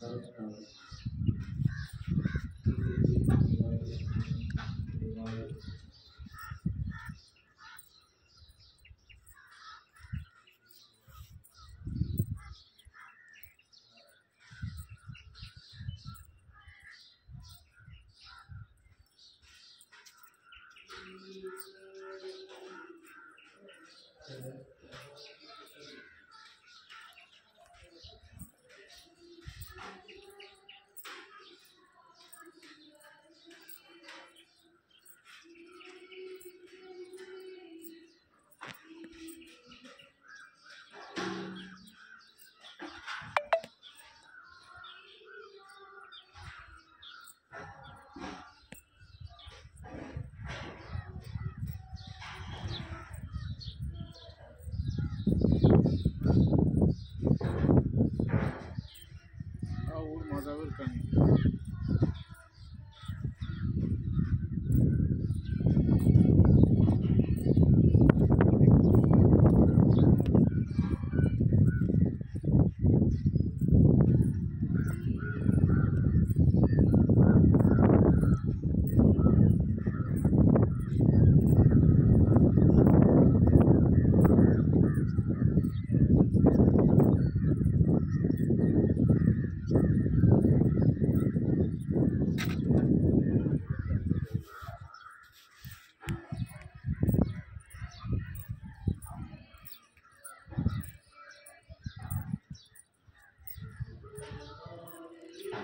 Thank Amen. Kaani